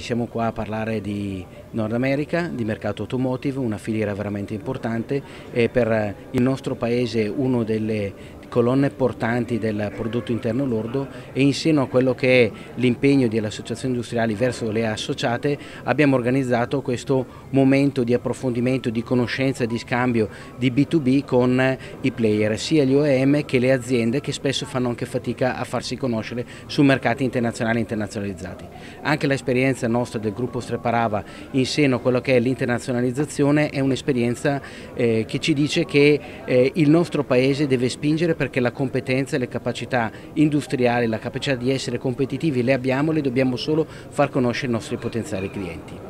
Siamo qua a parlare di Nord America, di mercato automotive, una filiera veramente importante. E per il nostro paese uno delle colonne portanti del prodotto interno lordo e in seno a quello che è l'impegno delle associazioni industriali verso le associate abbiamo organizzato questo momento di approfondimento, di conoscenza, di scambio di B2B con i player, sia gli OEM che le aziende che spesso fanno anche fatica a farsi conoscere su mercati internazionali e internazionalizzati. Anche l'esperienza nostra del gruppo Streparava in seno a quello che è l'internazionalizzazione è un'esperienza eh, che ci dice che eh, il nostro paese deve spingere perché la competenza e le capacità industriali, la capacità di essere competitivi le abbiamo, le dobbiamo solo far conoscere ai nostri potenziali clienti.